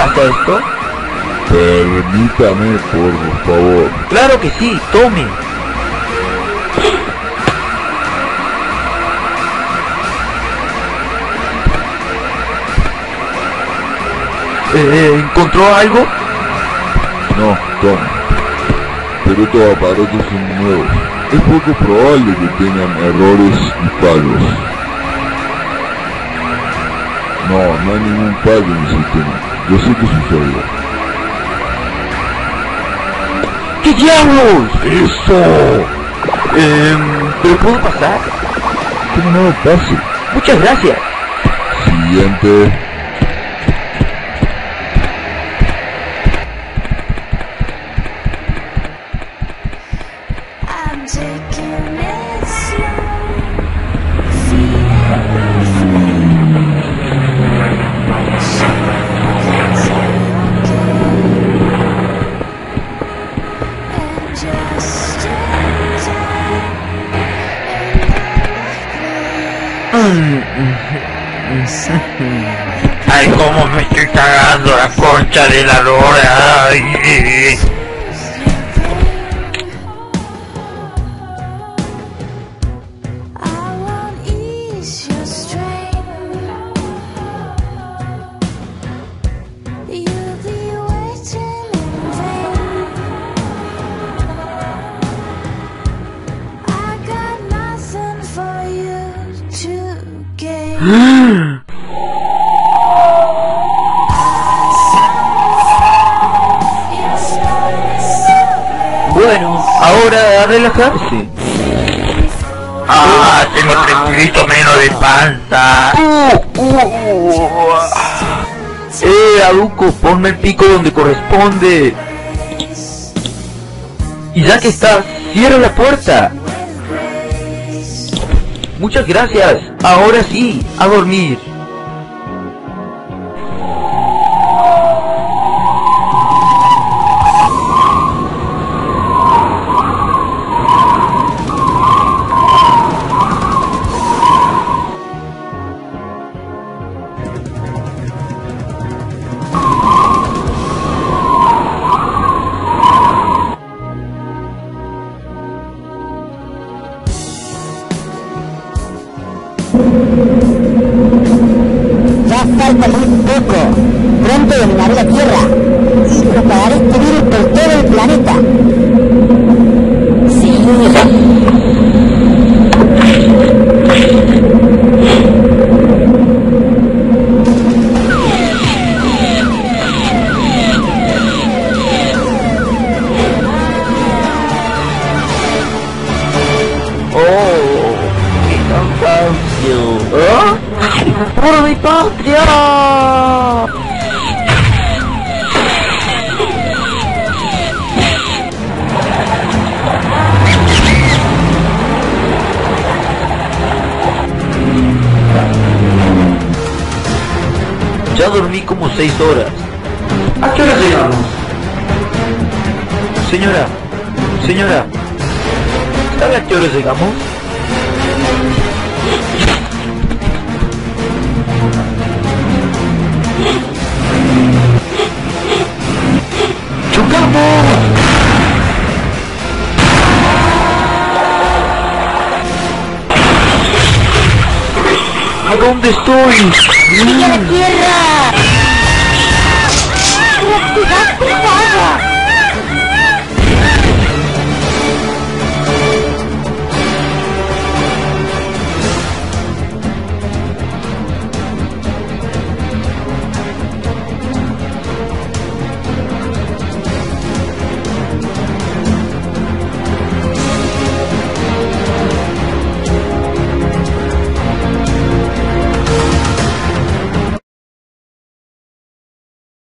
necesita esto? Permítame, por favor. Claro que sí, tome. Eh, ¿Encontró algo? No, toma. Pero estos aparatos son nuevos. Es poco probable que tengan errores y fallos. No, no hay ningún fallo en el sistema. Yo sé que sucedió. ¿Qué diablos? ¡Eso! Eh, ¿Pero puedo pasar? ¿Cómo no? Pase. Muchas gracias. Siguiente. Ay, cómo me estoy cagando la concha de la lora. Bueno, ahora a relajarse. Ah, tengo tres kilitos menos de panza. Uh, uh, ah. Eh, Aduco, ponme el pico donde corresponde. Y ya que estás, cierra la puerta. Muchas gracias. Ahora sí, a dormir. Muy poco. Pronto dominaré la Tierra y propagaré este virus por todo el planeta. ¡Por! Ya dormí como seis horas. ¿A qué hora llegamos? Señora, señora, ¿sabe a qué hora llegamos? ¿dónde estoy? ¡Sigue la tierra! ¡Reactivar pesada!